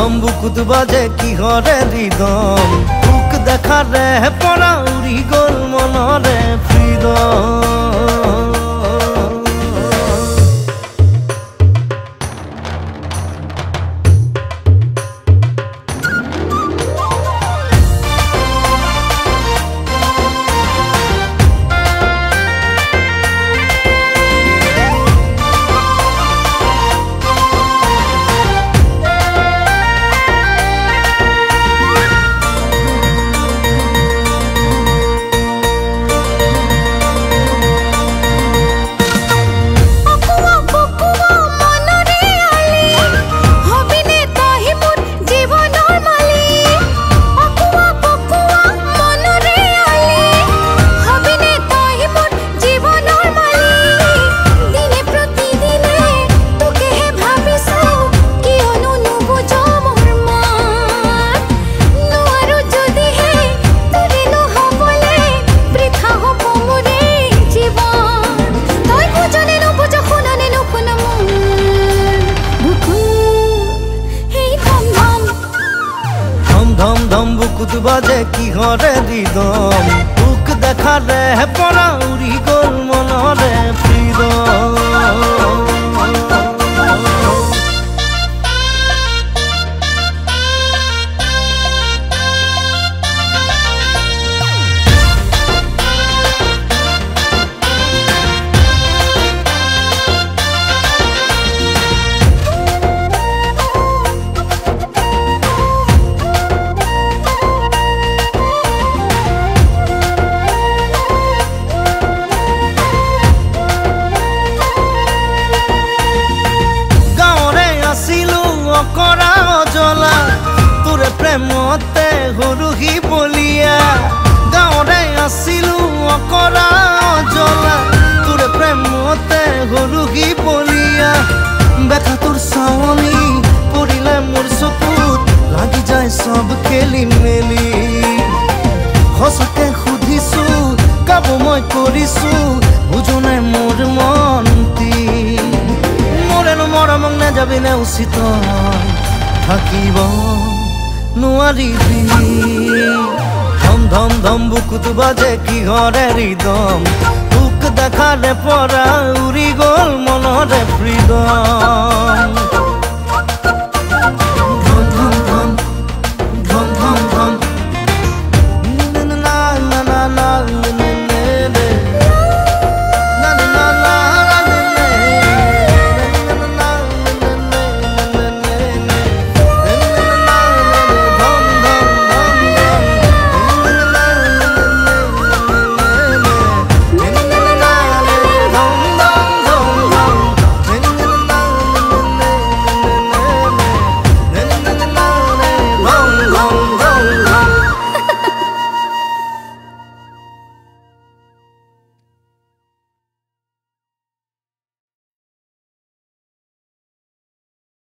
ধম ধম ধম বুকুত বাজে কিহরে হৃদম। বুক দেখারে পরা উড়ি গল মনরে ফ্রিদম মদ বাজে কিহরে হৃদম তোক দেখালে পৰা উৰি গ'ল মনৰে প্ৰিয় প্ৰেমতে সৰুহি বলিয়া। গাঁৱৰে আছিলো অকৰা অজলা। তোৰে প্ৰেমতে সৰুহি বলিয়া। বেকা তোৰ চাৱনি পৰিলে মোৰ চকুত। লাগি যায় চব খেলি মেলি। সঁচাকে সুধিছো কাব মই কৰিছো? বুজনে মোৰ মনটি মোৰেনো মৰমক নেযাবি নে উচিত। থাকিব। নোৱাৰিবি। ধম ধম ধম বুকুত বাজে কিহৰে হৃদম। বুক দেখাৰে পৰা উৰি গ'ল মনৰে ফ্ৰীডম।